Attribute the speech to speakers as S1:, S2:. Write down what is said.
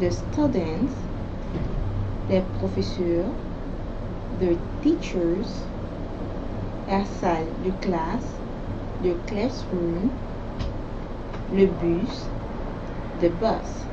S1: the students, les professeurs, the teachers, la salle de classe, the classroom, le bus, the bus.